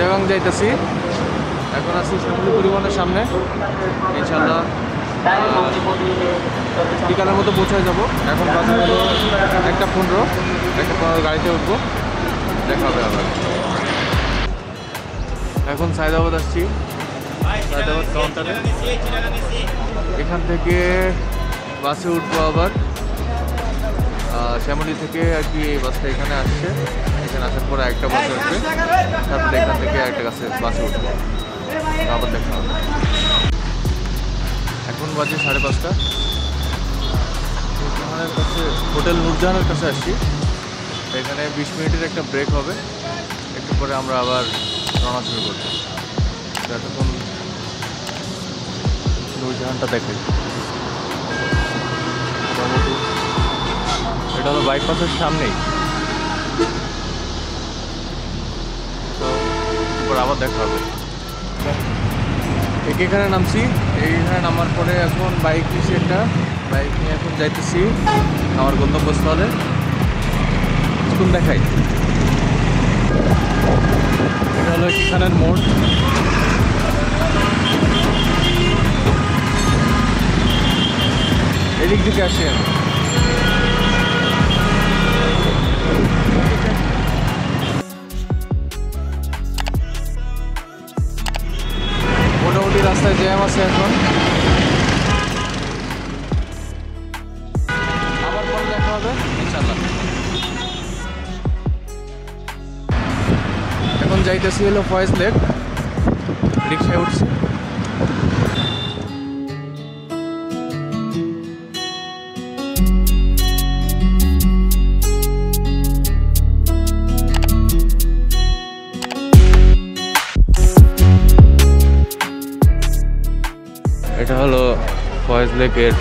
যাইতেছি। এখন আছি শ্যামলী পরিবহনের সামনে। ইনশাল্লাহ বিকালের মতো পৌঁছায় যাব। এখন বাজে একটা পনেরো। একটা পনেরো গাড়িতে উঠবো। দেখা হবে আবার। এখন সায়দাবাদ আসছি। সায়দাবাদ কাউন্টারে এখান থেকে বাসে উঠবো আবার। শ্যামলী থেকে আর কি বাসটা এখানে আসছে। এখানে আসার পরে একটা বাস আসবে তারপরে এখান থেকে একটা কাছে বাসে উঠবো। আবার দেখা হবে। এখন বাজে সাড়ে পাঁচটা। নূরজাহানের কাছে হোটেল নূরজাহানের কাছে আসছি। এখানে বিশ মিনিটের একটা ব্রেক হবে। একটু পরে আমরা আবার রওনা শুরু করব। এতক্ষণ নূরজাহানটা মোটামুটি এটা হলো বাইপাসের সামনেই। আবার দেখা হবে। ঠিক এখানে নামছি। এইখানে নামার পরে এখন বাইক নিয়েছি একটা। বাইক নিয়ে এখন যাইতেছি আমার গন্তব্যস্থলে। কোন দেখাই। এটা হলো এখানের মোড়। এদিক দিকে আসেন মোটামুটি আছে এখন। আবার পরে দেখা হবে? ইনশাল্লাহ এখন যাইতেছি হলো ফয়েজ লেক। রিক্সায় উঠছি। এটা হলো ফয়েজ লেকের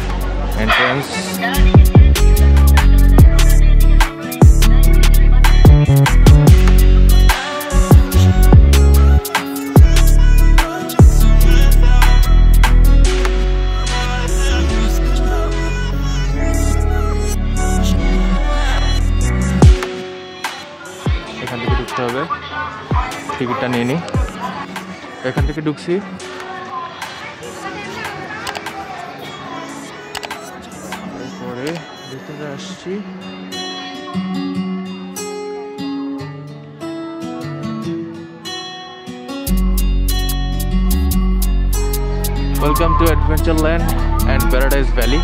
এন্ট্রান্স এখান থেকে ঢুকতে হবে টিকিটটা নিয়ে নিই এখান থেকে ঢুকছি ভিতরে আসছি welcome to adventure land and paradise valley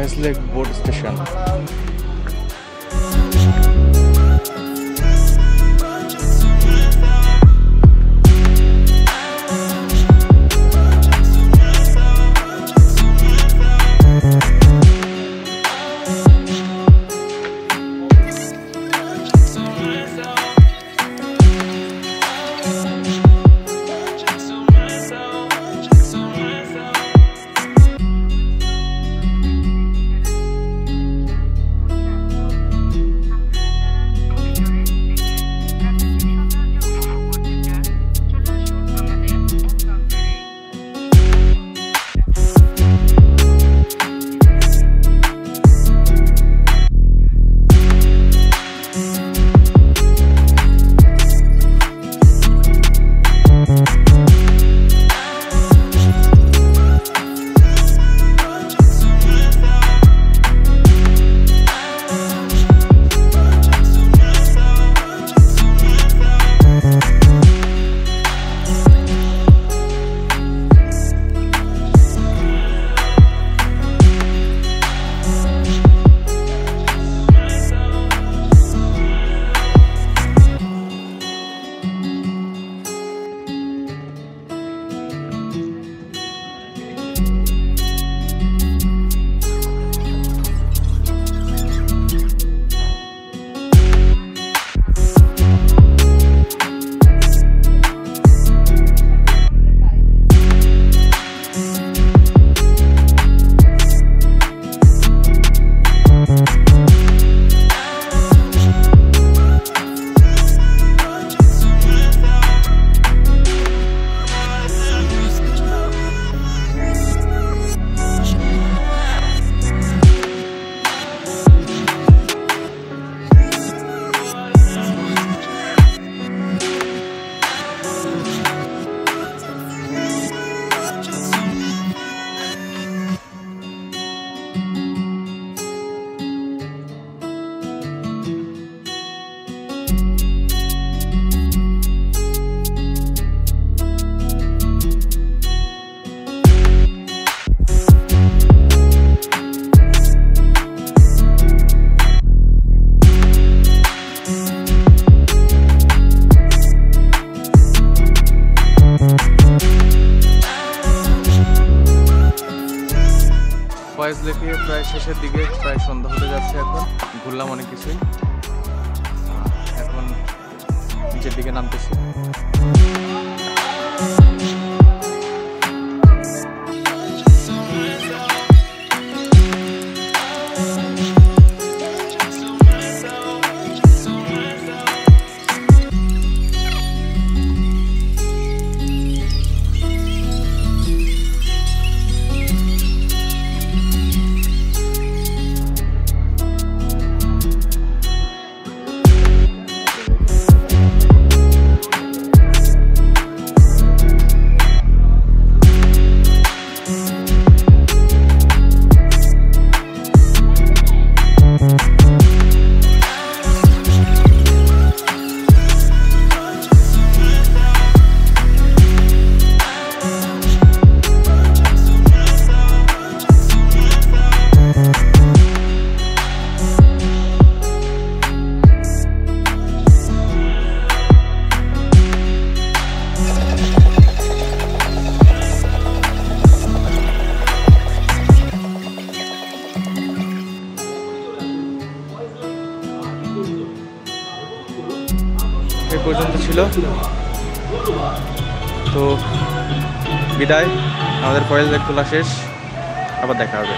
West boat station Foy's লেকে প্রায় শেষের দিকে প্রায় সন্ধ্যা হতে যাচ্ছে এখন। ঘুরলাম অনেক কিছুই। এখন নিচের দিকে নামতেছি। পর্যন্ত ছিল। তো বিদায়। আমাদের ফয়েল লেক তোলা শেষ। আবার দেখা হবে।